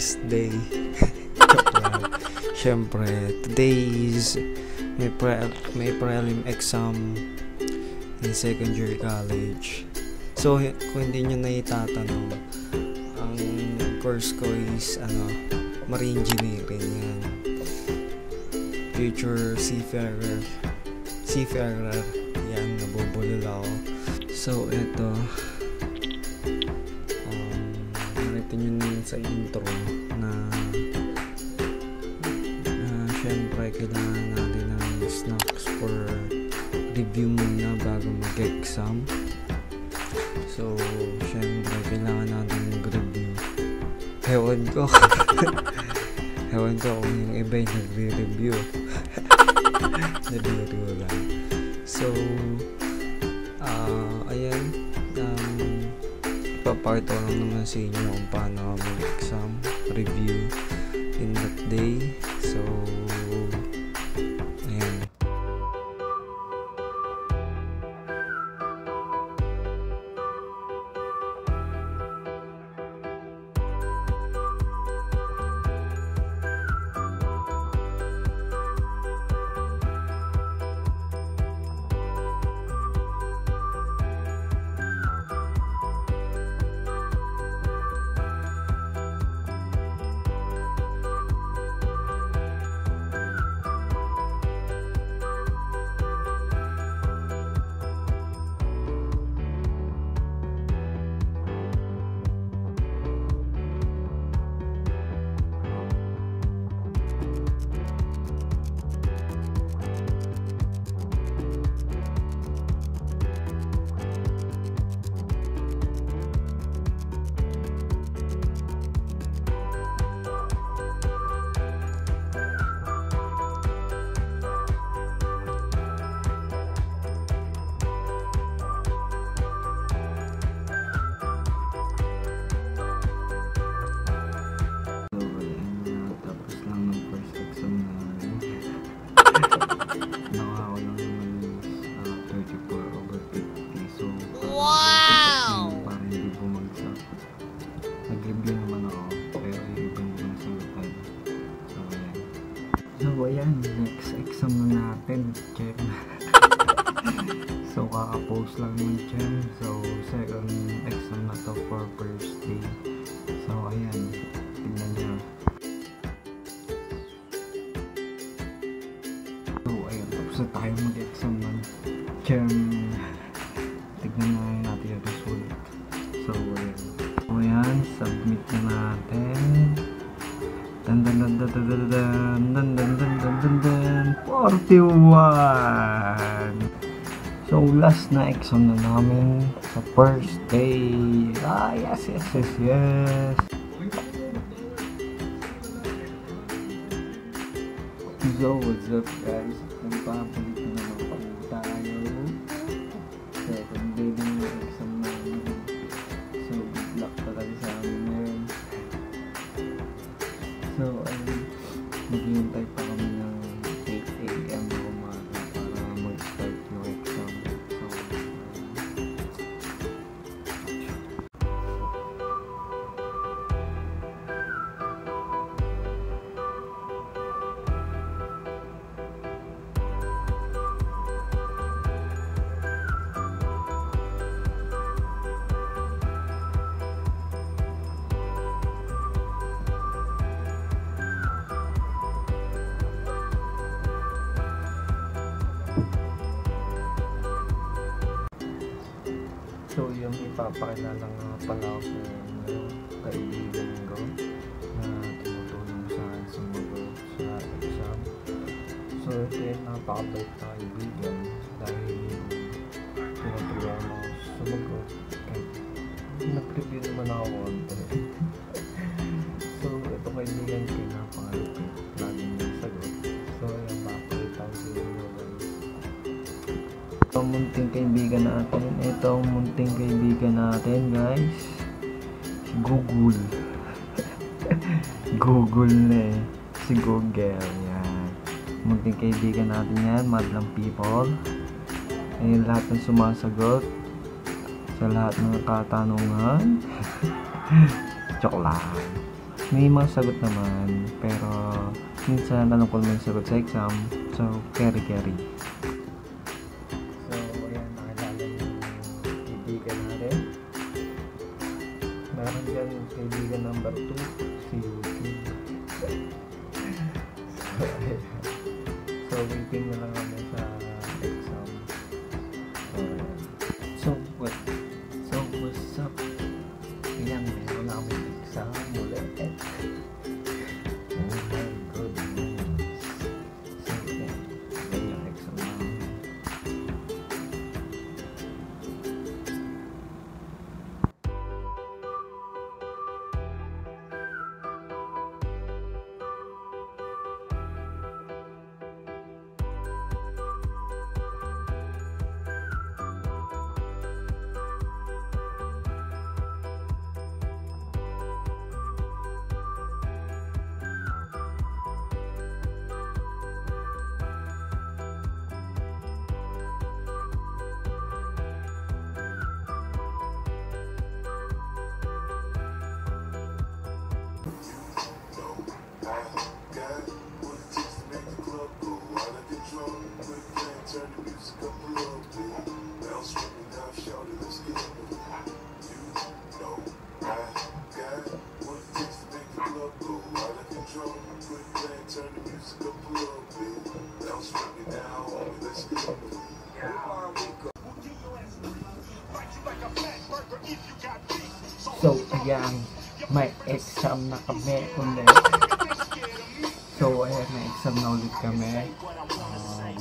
stress day. Siyempre, today is may, pre may prelim exam in second year college. So, kung hindi nyo na itatanong, ang course ko is ano, marine engineering yan. Future seafarer. Seafarer. Yan, nabubulol ako. So, ito. Nakita nyo na yun sa intro na na syempre kailangan natin ng snacks for review muna bago mag-exam. So, syempre, kailangan natin mag-review. Ewan ko. Ewan ko kung yung iba yung nagre-review. Nabiro lang. So, ah, ayan. Ipapakita ko lang naman sa inyo kung paano mag-exam, review in that day. So, kaka-post lang ng Chem. So, second exam na to for first day. So, ayan. Tingnan nyo. So, ayun. Tapos na tayo mag-exam ng Chem. Tignan na natin yung result. So, ayun. So, ayan. Submit na natin. Dan dan dan dan dan dan dan dan dan dan dan 41 So, last na exam na namin sa first day. Ah, yes, yes, yes, yes. So, what's up guys? Nagpapalik na naman po tayo. Second day din yung exam namin. So, good luck talaga sa amin ngayon. So, ayun. Naghihintay pa kami ng So, yung ipapakilala nga pala ako sa ano, kaibigan ko na tumutulong sa akin sumagot sa exam. So, ito yung napakabait na kaibigan dahil tinutulungan ako sumagot. Kahit nag-review naman ako konti. so, ito kaibigan ko yung napakalupit. Guys. Si Google. Google na eh. Si Google. Yan. Munting kaibigan natin yan. Madlang people. Ayun lahat ng sumasagot. sa lahat ng katanungan. Joke lang. May mga sagot naman, pero minsan anong ko may sagot sa exam. So, carry so, waiting na lang kami So, ayan, may exam na kami ulit. So, ayan, may exam na ulit kami. Um,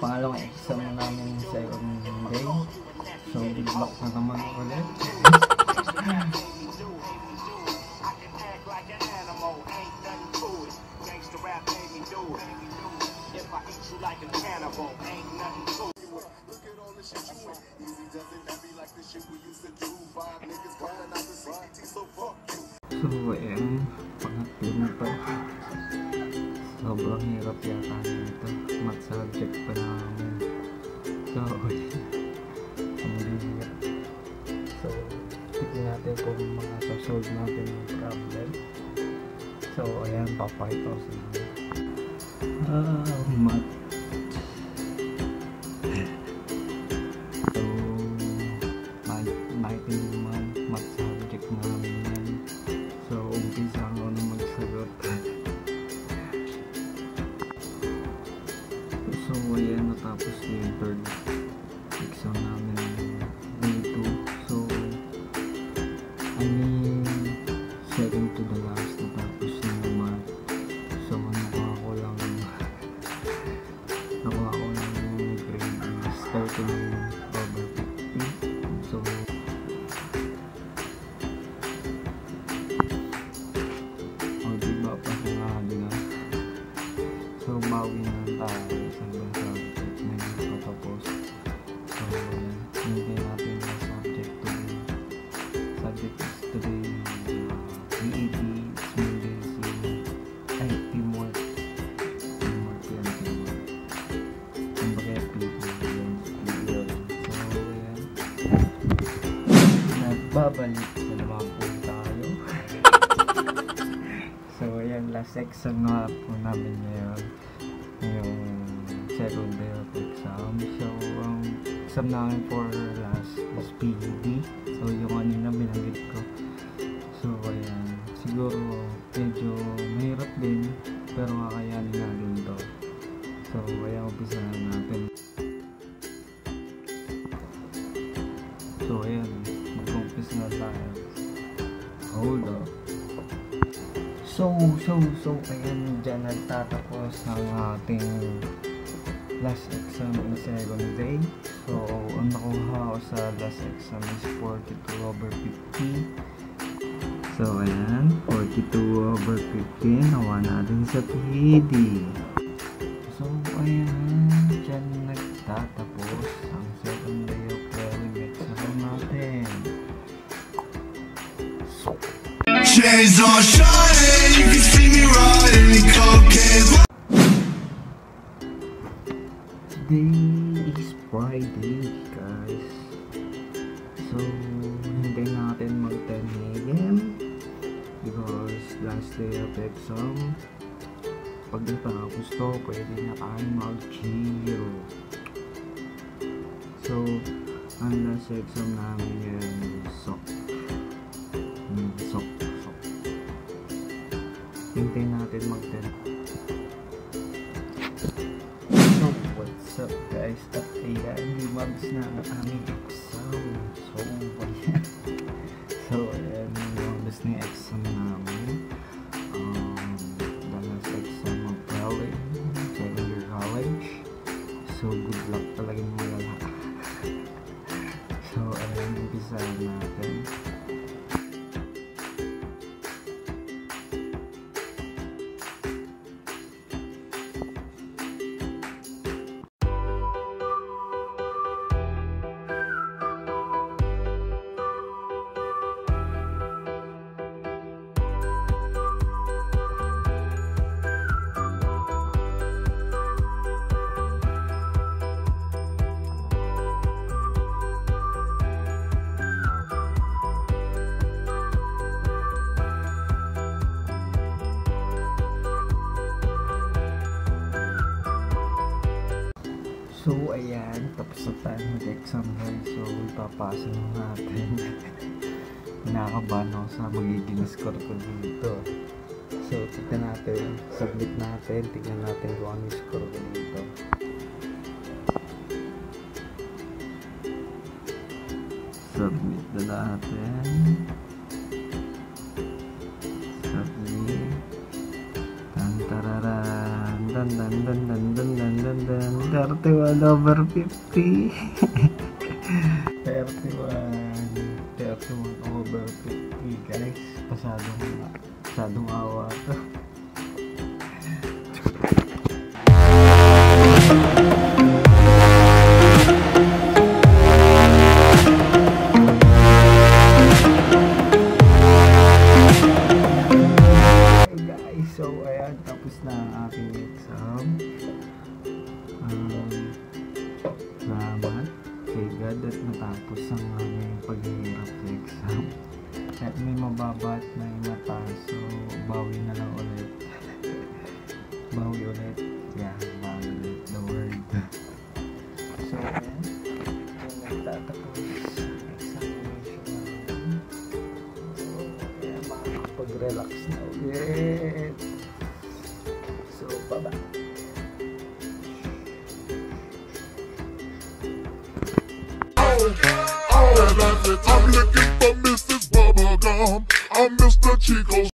pangalawang exam na namin sa second day. So, good luck na naman ulit. So, ayan, pangatlo na to. Sobrang hirap yata nito. Math subject pa namin. So, ayan. Ang bihira. So, tignan natin kung mga sasolve natin yung problem. So, ayan, papakita ko sa inyo. Ah, math. So, so, ayan, natapos na yung third exam namin nagbabalik na naman po tayo So, ayan, last exam na po namin ngayon. Yung second day of exam. So, ang exam namin for last is PED. So, yung kanina binanggit ko. So, ayan. Siguro, medyo mahirap din. Pero kakayanin natin to. So, ayan, umpisa na natin. So, ayan. Na tayo. Hold up. So, so, so, ayan, dyan nagtatapos ang ating last exam in second day. So, ang nakuha ko sa last exam is 42 over 50. So, ayan, 42 over 50. Nawa natin sa PED. So, ayan, dyan nagtatapos ang days are shining, you can see me riding cocaine. Today is Friday, guys. So, hindi natin mag 10 a.m. Because last day of exam, pag natapos to, pwede na tayo mag-giro. So, ang last exam namin yan is a, a. So, ayan, tapos na tayo mag-exam guys. So, ipapasa na natin. Nakakabahan ako sa magiging score ko dito. So, tignan natin. Submit natin. Tignan natin kung ano yung score ko dito. Submit na natin. Submit. Tan-tararan. Dan-dan-dan-dan-dan. 31 over 50 31 31 over 50 guys. Pasadong pasadong relax na ulit. So, baba. Oh, oh, I'm looking for